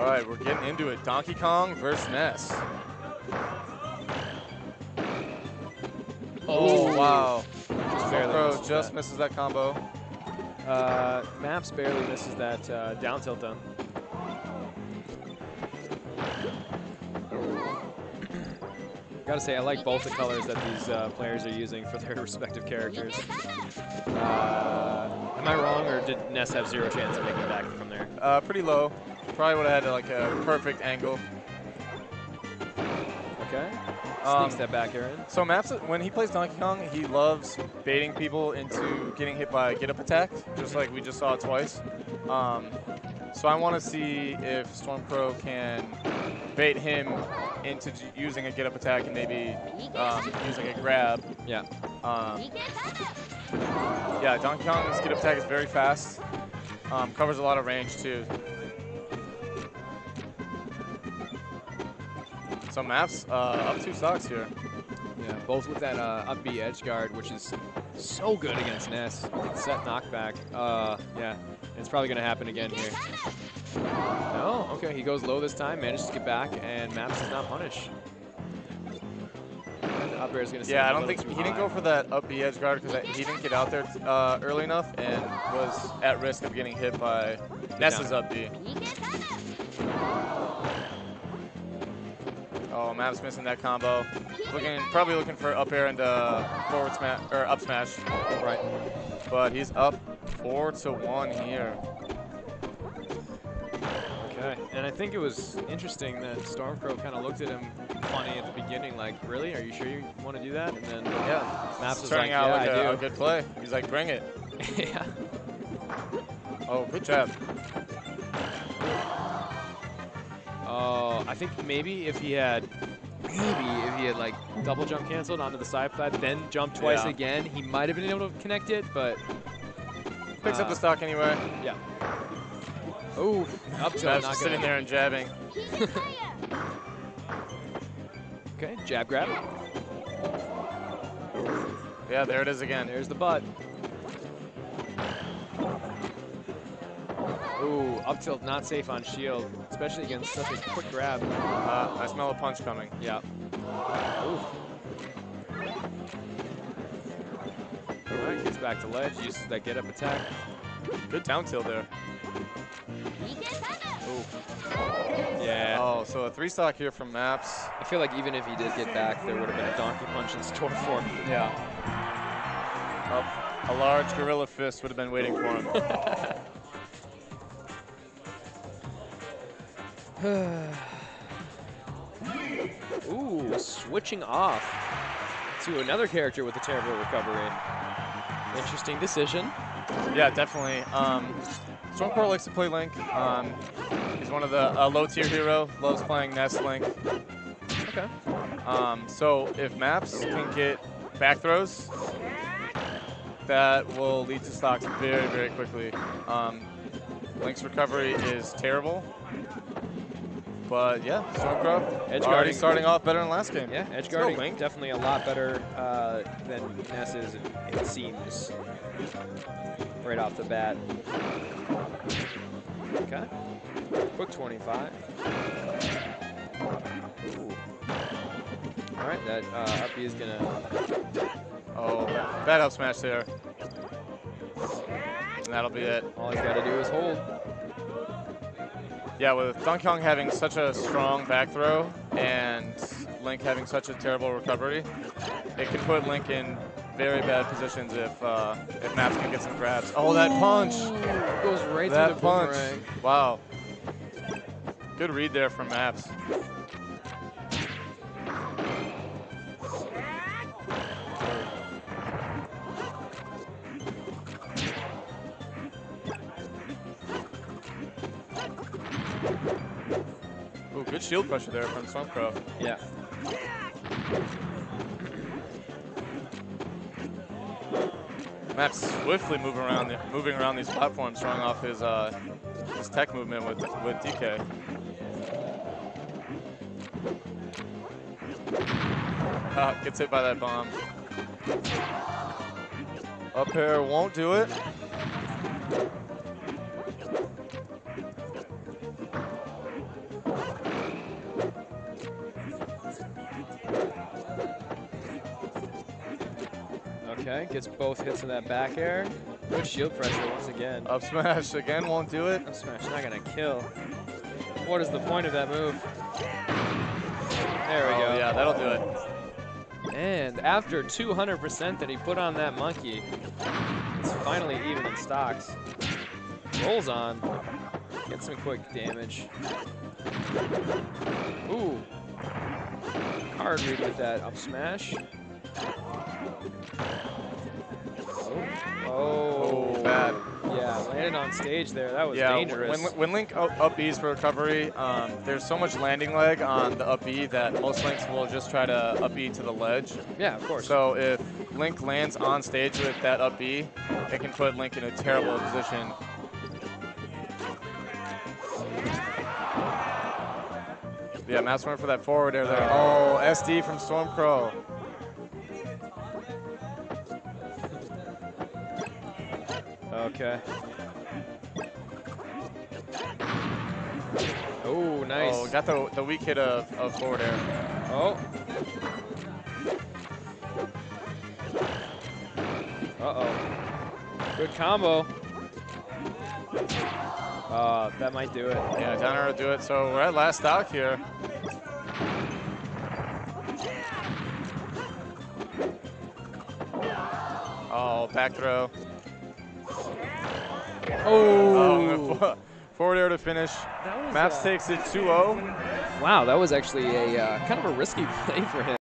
All right, we're getting into it. Donkey Kong versus Ness. Oh, wow. Just barely misses just that. misses that combo. Uh, Maps barely misses that uh, down tilt done. Gotta say, I like both the colors that these uh, players are using for their respective characters. Uh, am I wrong, or did Ness have zero chance of making it back from there? Uh, pretty low. Probably would have had like a perfect angle. Okay. Um, Sneaks that back air in. So Maps, when he plays Donkey Kong, he loves baiting people into getting hit by a get up attack, just like we just saw twice. Um, so I want to see if Stormcrow can bait him into using a get up attack and maybe um, using a grab. Yeah. Um, yeah, Donkey Kong's get up attack is very fast. Um, covers a lot of range too. So Maps uh, up two stocks here. Yeah, both with that uh, up B edge guard, which is so good against Ness. Set knockback. Uh, yeah, it's probably going to happen again here. No, okay, he goes low this time, manages to get back, and Maps does not punish. And up air is going to Yeah, I don't think he didn't go for that up B edge guard because he didn't get out there uh, early enough and was at risk of getting hit by Ness's up B. Oh, Maps missing that combo. Looking, probably looking for up air and uh, forward smash or up smash. Right. But he's up four to one here. Okay, and I think it was interesting that Stormcrow kind of looked at him funny at the beginning, like, really? Are you sure you want to do that? And then Yeah, Maps was like, out yeah, like I a, do. a good play. He's like, bring it. yeah. Oh, good job. Oh, I think maybe if he had, maybe if he had like double jump canceled onto the side flat, then jump twice Yeah. again, he might have been able to connect it, but Picks up Uh, the stock anyway. yeah. Oh, up Maps not just sitting there and jabbing. Okay, jab grab. Yeah, there it is again. There's the butt. Ooh, up tilt not safe on shield, especially against such a quick grab. Uh, I smell a punch coming. Yeah. Ooh. All right, gets back to ledge, uses that get up attack. Good down tilt there. Ooh. Yeah. Oh, so a three stock here from Maps. I feel like even if he did get back, there would have been a donkey punch in store for him. Yeah. Oh, a large gorilla fist would have been waiting for him. Ooh, switching off to another character with a terrible recovery. Interesting decision. yeah, definitely. Um, Stormcrow likes to play Link. Um, he's one of the uh, low tier hero. Loves playing Ness Link. Okay. Um, so if Maps can get back throws, that will lead to stocks very, very quickly. Um, Link's recovery is terrible. But yeah, Stormcrow Edge already starting off better than last game. Yeah, edge guarding definitely a lot better uh, than Ness's, it seems, right off the bat. Okay. Quick 25. Ooh. All right, that uh, up is gonna. Oh, bad up smash there. And that'll be it. All he's got to do is hold. Yeah, with Donkey Kong having such a strong back throw and Link having such a terrible recovery, it can put Link in very bad positions if uh, if Maps can get some grabs. Oh, that punch! Goes right that through the punch! boomerang. Wow. Good read there from Maps. Good shield pressure there from Stormcrow. Yeah. Maps swiftly move around, the, moving around these platforms, showing off his uh, his tech movement with with DK. Ah, gets hit by that bomb. Up air won't do it. Okay, gets both hits of that back air. Good shield pressure once again. Up smash again won't do it. Up smash not gonna kill. What is the point of that move? There we Oh, go. yeah, that'll do it. And after 200% that he put on that monkey, it's finally even in stocks. Rolls on. Get some quick damage. Ooh. Hard read with that up smash. Oh. Oh, bad. Yeah, landed on stage there. That was yeah, dangerous. when, when Link up, up B's for recovery, um, there's so much landing lag on the up B that most Links will just try to up B to the ledge. yeah, of course. So if Link lands on stage with that up B, it can put Link in a terrible position. Yeah, Maps went for that forward air there. Oh, SD from Stormcrow. Okay. Oh, nice. Oh, got the, the weak hit of, of forward air. Oh. Uh-oh. Good combo. Uh, that might do it. Yeah, down air will do it. So we're at last stock here. Oh, back throw. Oh. Oh, forward air to finish. That Maps uh, takes it 2-0. Wow, that was actually a uh, kind of a risky play for him.